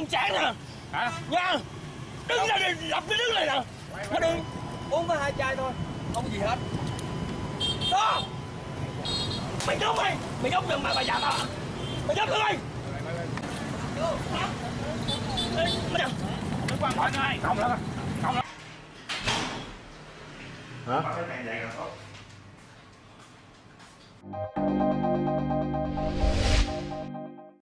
Ông chán nè hả? Nha đứng ra đây, lập cái nước này nè. Nó đi, uống với hai chai thôi không gì hết. Đó. Mày giống mày. Mày giống đừng mà bà già tao mày giống tụi mày mày nè đừng quan thoại ai, không lắm không lắm hả? Hả?